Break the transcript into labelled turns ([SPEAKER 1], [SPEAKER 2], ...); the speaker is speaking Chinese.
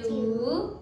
[SPEAKER 1] two.